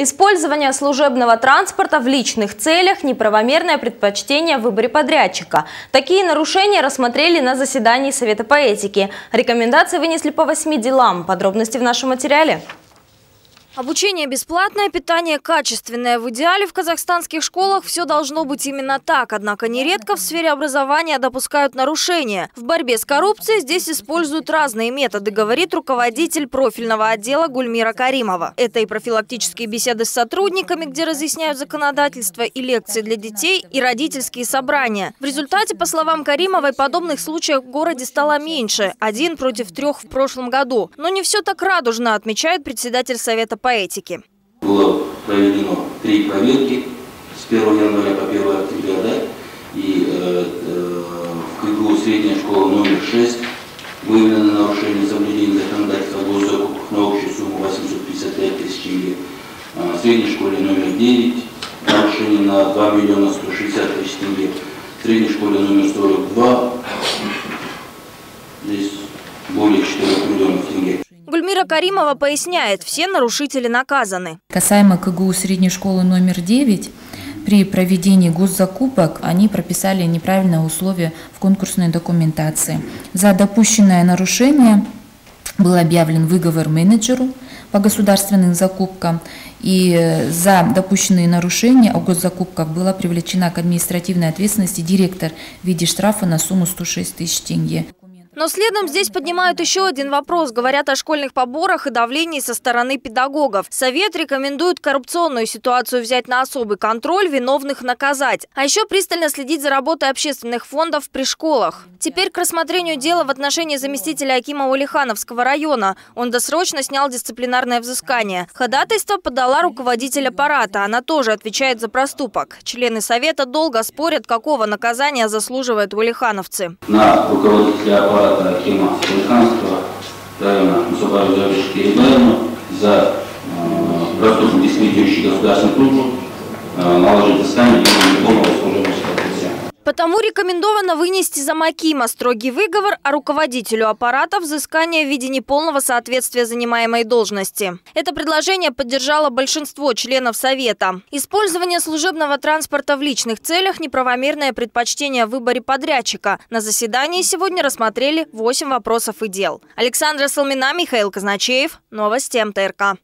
Использование служебного транспорта в личных целях – неправомерное предпочтение в выборе подрядчика. Такие нарушения рассмотрели на заседании Совета по этике. Рекомендации вынесли по восьми делам. Подробности в нашем материале. Обучение бесплатное, питание качественное. В идеале в казахстанских школах все должно быть именно так. Однако нередко в сфере образования допускают нарушения. В борьбе с коррупцией здесь используют разные методы, говорит руководитель профильного отдела Гульмира Каримова. Это и профилактические беседы с сотрудниками, где разъясняют законодательство, и лекции для детей, и родительские собрания. В результате, по словам Каримовой, подобных случаев в городе стало меньше. Один против трех в прошлом году. Но не все так радужно, отмечает председатель Совета по. Было проведено три проверки с 1 января по 1 октября, да, и э, э, в КГУ средняя школа номер 6 выявлено нарушение соблюдения законодательства о госзакупках на общую сумму 855 тысяч тенге. Э, в средней школе номер 9 нарушение на 2 миллиона 160 тысяч тенге. В средней школе номер 42 здесь более 4 миллионов тенге. Гульмира Каримова поясняет, все нарушители наказаны. Касаемо КГУ средней школы номер 9, при проведении госзакупок они прописали неправильные условия в конкурсной документации. За допущенное нарушение был объявлен выговор менеджеру по государственным закупкам, и за допущенные нарушения о госзакупках была привлечена к административной ответственности директор в виде штрафа на сумму 106 тысяч тенге. Но следом здесь поднимают еще один вопрос. Говорят о школьных поборах и давлении со стороны педагогов. Совет рекомендует коррупционную ситуацию взять на особый контроль, виновных наказать. А еще пристально следить за работой общественных фондов при школах. Теперь к рассмотрению дела в отношении заместителя Акима Улихановского района. Он досрочно снял дисциплинарное взыскание. Ходатайство подала руководитель аппарата. Она тоже отвечает за проступок. Члены Совета долго спорят, какого наказания заслуживают улихановцы. На руководителя аппарата аппарата Акима Сулейханского района Мусабару Завиши Кирибаевну за э, проступку дискредитирующий государственную службу э, наложить взыскание и неполного служебного Потому рекомендовано вынести за Макима строгий выговор, а руководителю аппарата взыскание в виде неполного соответствия занимаемой должности. Это предложение поддержало большинство членов Совета. Использование служебного транспорта в личных целях – неправомерное предпочтение в выборе подрядчика. На заседании сегодня рассмотрели 8 вопросов и дел. Александра Салмина, Михаил Казначеев. Новости МТРК.